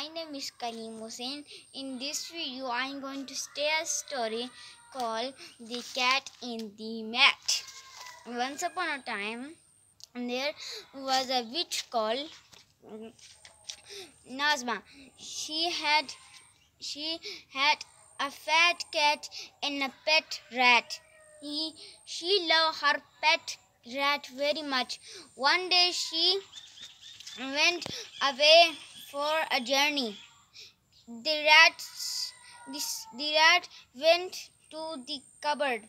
My name is Kaleem Hussain. In this video, I am going to tell a story called The Cat in the Mat. Once upon a time, there was a witch called Nazma. She had she had a fat cat and a pet rat. He, she loved her pet rat very much. One day she went away for a journey. The rat, this, the rat went to the cupboard.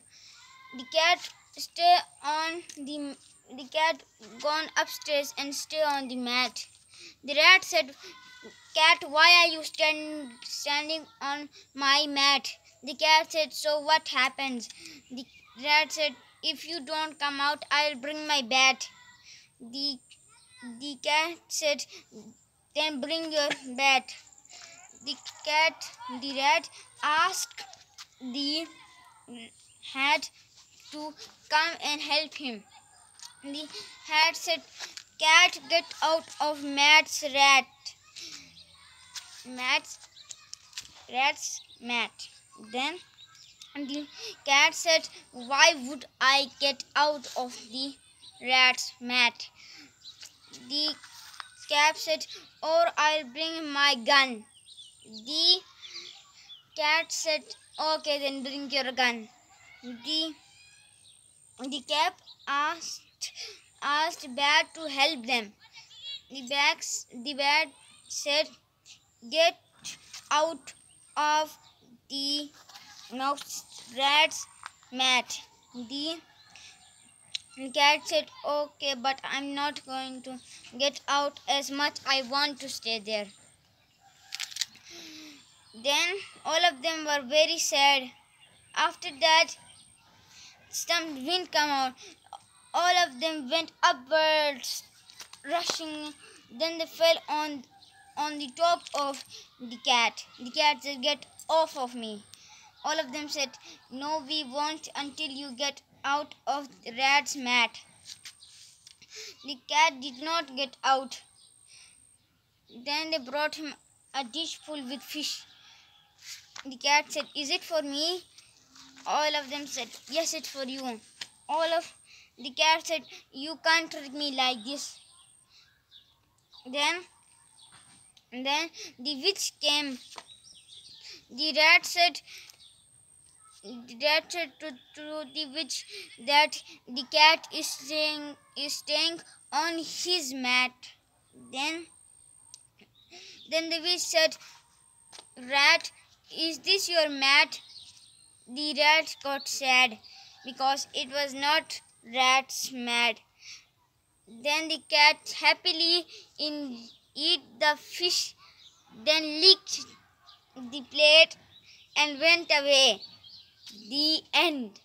The cat stay on the the cat gone upstairs and stay on the mat. The rat said, Cat, why are you stand, standing on my mat? The cat said, So what happens? The rat said, If you don't come out, I'll bring my bat. The the cat said, Then bring your bat. The cat, the rat asked the hat to come and help him. The hat said, Cat, get out of Matt's rat. Matt's rat's mat. Then the cat said, Why would I get out of the rat's mat? The cat said, Or I'll bring my gun. The cat said, Okay, then bring your gun. The the cat asked asked Bat to help them. The bat the bat said, "Get out of the mouse rat's mat." The cat said, "Okay, but I'm not going to get out as much. I want to stay there." Then all of them were very sad. After that, some wind came out. All of them went upwards, rushing. Then they fell on on the top of the cat. The cat said, "Get off of me!" All of them said, "No, we won't until you get out of the rat's mat." The cat did not get out. Then they brought him a dish full with fish. The cat said, Is it for me? All of them said, Yes, it's for you. All of the cat said, You can't treat me like this. Then, then the witch came. The rat said, said to, to the witch that the cat is staying is staying on his mat. Then, then the witch said, Rat, is this your mat? The rat got sad because it was not rat's mat. Then the cat happily in eat the fish, then licked the plate and went away. The end.